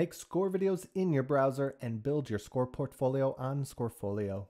Make score videos in your browser and build your score portfolio on Scorefolio.